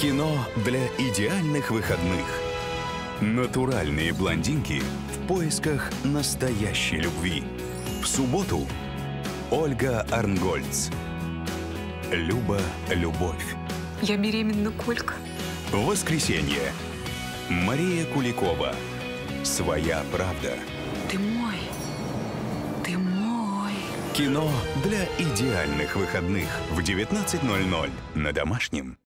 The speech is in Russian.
Кино для идеальных выходных. Натуральные блондинки в поисках настоящей любви. В субботу Ольга Арнгольц. Люба, любовь. Я беременна, Колька. В воскресенье Мария Куликова. Своя правда. Ты мой. Ты мой. Кино для идеальных выходных в 19.00 на домашнем.